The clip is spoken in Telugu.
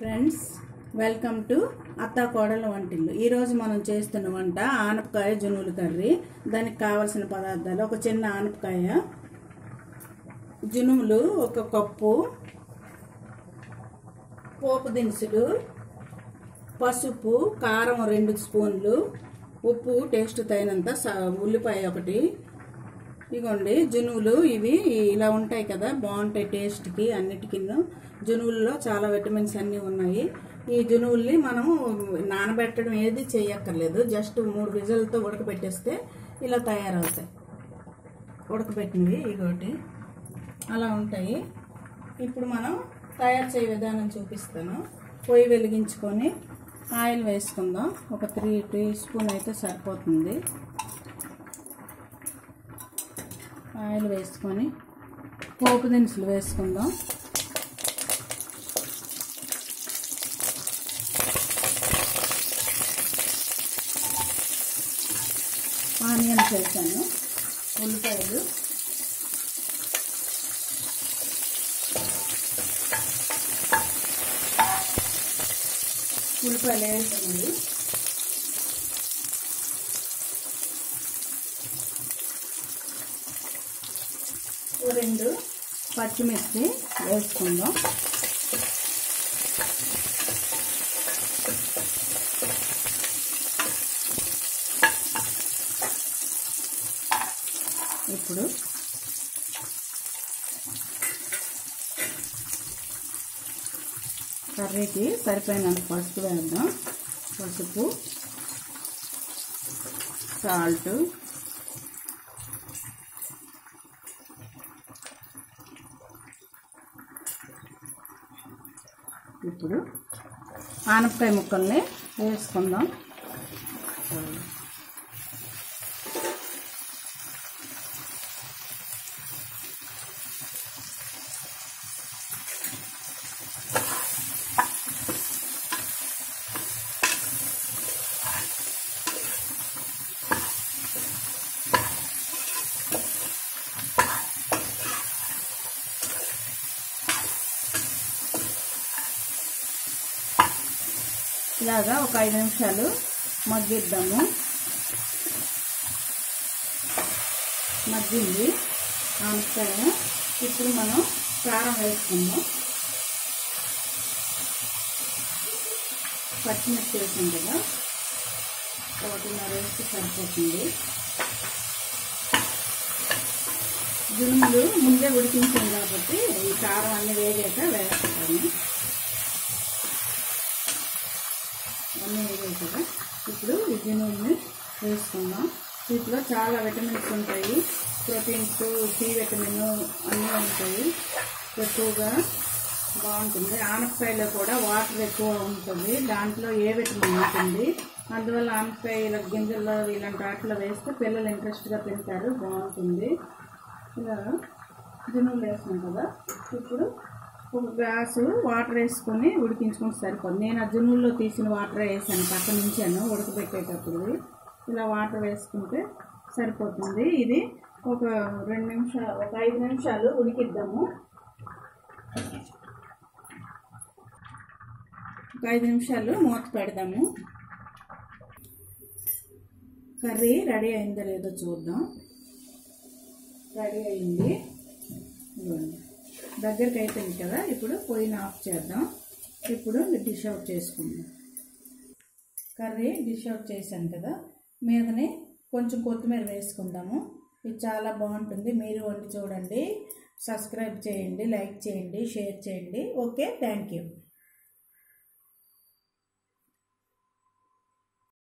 ఫ్రెండ్స్ వెల్కమ్ టు అత్త కోడల వంటిల్లు. ఈరోజు మనం చేస్తున్న వంట ఆనపకాయ జునువుల కర్రీ. దానికి కావలసిన పదార్థాలు ఒక చిన్న ఆనపకాయ జునుములు ఒక కప్పు పోపు దినుసులు పసుపు కారం రెండు స్పూన్లు ఉప్పు టేస్ట్ తగినంత ఉల్లిపాయ ఒకటి ఇగోండి జునువులు ఇవి ఇలా ఉంటాయి కదా బాగుంటాయి టేస్ట్కి అన్నిటికీ జునువుల్లో చాలా విటమిన్స్ అన్నీ ఉన్నాయి. ఈ జునువుల్ని మనం నానబెట్టడం ఏది చేయక్కర్లేదు. జస్ట్ మూడు విజలతో ఉడకబెట్టేస్తే ఇలా తయారవుతాయి. ఉడకబెట్టినవి ఇగోటి. అలా ఉంటాయి. ఇప్పుడు మనం తయారు చేయ విధానం చూపిస్తాను. పొయ్యి వెలిగించుకొని ఆయిల్ వేసుకుందాం. ఒక త్రీ టీ స్పూన్ అయితే సరిపోతుంది. ఆయిల్ వేసుకొని పోపు దినుసులు వేసుకుందాం. ఆనియన్స్ వేసాను ఉల్లిపాయలు. ఉల్లిపాయలు వేస్తున్నాయి రెండు పచ్చిమిర్చి వేసుకుందాం. ఇప్పుడు కర్రీకి సరిపోయినంత పసుపు వేద్దాం. పసుపు సాల్ట్ ఇప్పుడు ఆనపకాయ ముక్కల్ని వేసుకుందాం. ఇలాగా ఒక ఐదు నిమిషాలు మగ్గిద్దాము. మగ్గింది. ఆనపకాయ ఇప్పుడు మనం కారం వేసుకుందాం. పచ్చిమిర్చి వేసాం కదా. ఒకటిన్నర వేసి సరిపోతుంది. జునుములు ముందే ఉడికించాం కాబట్టి ఈ కారం అన్ని వేగాక వేస్తాను అన్నీ వేగాయి కదా ఇప్పుడు వేసుకుందాం వీటిలో చాలా విటమిన్స్ ఉంటాయి. ప్రోటీన్స్ సి విటమిన్ అన్నీ ఉంటాయి. ఎక్కువగా బాగుంటుంది. ఆనపకాయలో కూడా వాటర్ ఎక్కువ ఉంటుంది. దాంట్లో ఏ విటమిన్ ఉంటుంది? అందువల్ల ఆనపకాయల గింజల్లో ఇలాంటి వాటిలో వేస్తే పిల్లలు ఇంట్రెస్ట్గా తింటారు. బాగుంటుంది. ఇలా దినులు వేసాం కదా. ఇప్పుడు ఒక గ్లాసు వాటర్ వేసుకొని ఉడికించుకుంటే సరిపోతుంది నేను ఆ జున్నుల్లో తీసిన వాటర్ వేసాను పక్కన నుంచాను ఉడకబెట్టేటప్పుడు. ఇలా వాటర్ వేసుకుంటే సరిపోతుంది. ఇది ఒక రెండు నిమిషాలు ఒక ఐదు నిమిషాలు ఉడికిద్దాము. ఒక ఐదు నిమిషాలు మూత పెడదాము. కర్రీ రెడీ అయిందో లేదో చూద్దాం. రెడీ అయింది. దగ్గరికి అయిపోయింది కదా ఇప్పుడు పొయ్యిని ఆఫ్ చేద్దాం. ఇప్పుడు డిష్ అవుట్ చేసుకుందాం. కర్రీ డిష్ అవుట్ చేశాను కదా మీదని కొంచెం కొత్తిమీర వేసుకుందాము. ఇది చాలా బాగుంటుంది మీరు వండి చూడండి. సబ్స్క్రైబ్ చేయండి లైక్ చేయండి షేర్ చేయండి. Okay thank you.